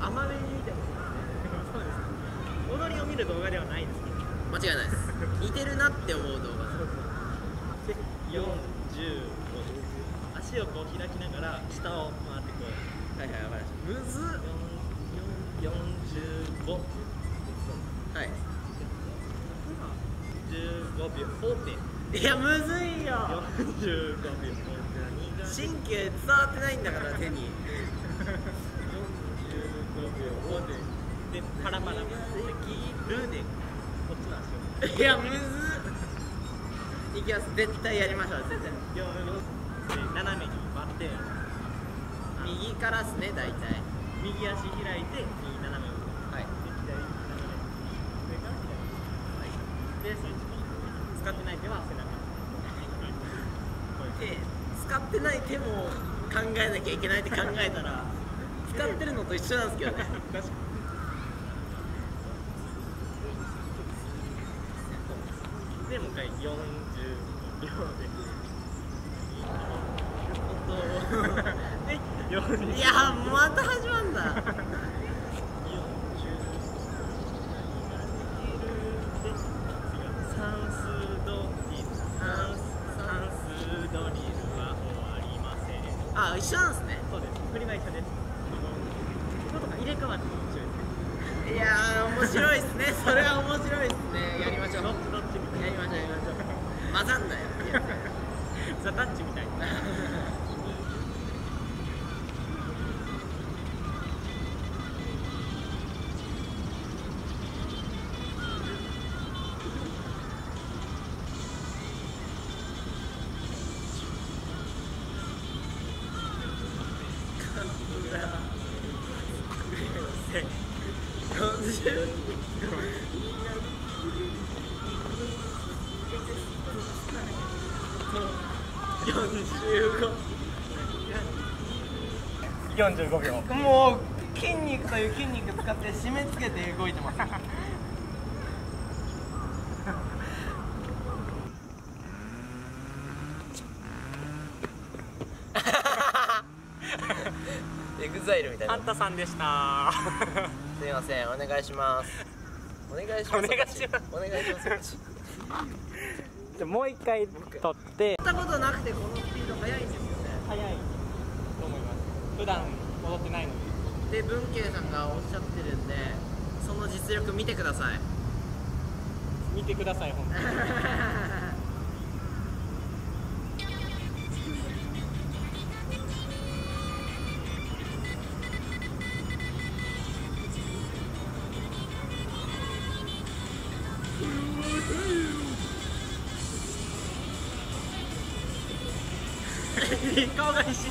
甘めに見てほしいそうです踊りを見る動画ではないですね間違いないです似てるなって思う動画で40足をこう開きながら下を回ってこうはいはいわかりましたむずっ45はい15秒5.45いやむずいよ秒神経伝わってないんだから手にででパラパラでキルでこっちの足をいやむずっいきます。絶対やりましょう絶対4で斜めに割って右からっすね大体右足開いて右斜めをはいで左斜め上から左でそっちに。使ってない。手は背中で使ってない手も考えなきゃいけないって考えたら使ってるのと一緒なんですけどね。確かにでもう一回40秒で。で40いやまた始まんだ。一緒なんで。すねそうです振りは一緒ですとか入れ替わっても面白いです。いやー面白いっすね。それは面白いっすね。やりましょうやりましょうやりましょう混ざんなよってやつザ・タッチみたいな45秒。もう筋肉という筋肉使って締め付けて動いてます。エグザイルみたいな。ハンタさんでした。すいません。お願いします。お願いします。お願いします。お願いしますじゃもう一回撮って。やったことなくてこのスピード速いんですよね。早い。と思います。普段踊ってないのでで文慶さんがおっしゃってるんでその実力見てください。見てください本当に 顔が必死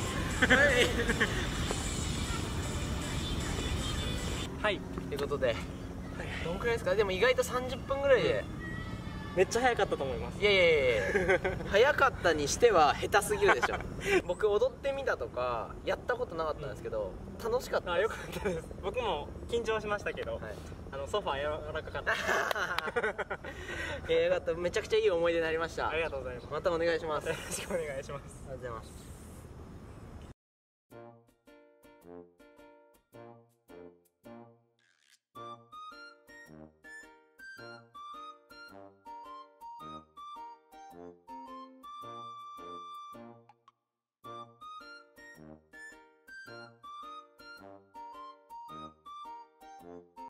はい。ということで。どんくらいですか？でも意外と30分ぐらいでめっちゃ早かったと思います。いやいやいや早かったにしては下手すぎるでしょ。僕踊ってみたとかやったことなかったんですけど楽しかったあよかったです。僕も緊張しましたけど、はい。あのソファー柔らかかった。いやよかった。めちゃくちゃいい思い出になりました。ありがとうございます。またお願いします。ありよろしくお願いします。がとうございます